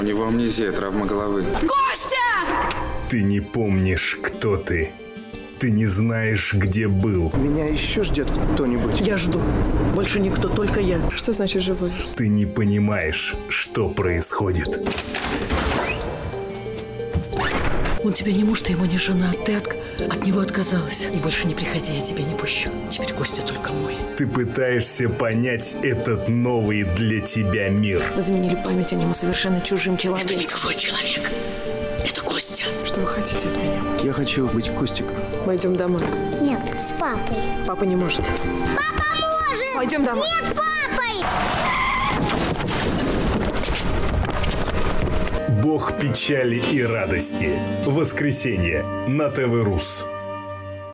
У него амнезия, травма головы. Ты не помнишь, кто ты. Ты не знаешь, где был. Меня еще ждет кто-нибудь. Я жду. Больше никто, только я. Что значит живой? Ты не понимаешь, что происходит. Он тебе не муж, ты ему не жена. Ты от, от него отказалась. И больше не приходи, я тебя не пущу. Теперь Костя только мой. Ты пытаешься понять этот новый для тебя мир. Вы заменили память о нем совершенно чужим Это не человеком. чужой человек. Это Костя. Что вы хотите от меня? Я хочу быть Костиком. Мы идем домой. Нет, с папой. Папа не может. Папа может! Пойдем домой. Нет, папой! Бог печали и радости. Воскресенье на ТВ Рус.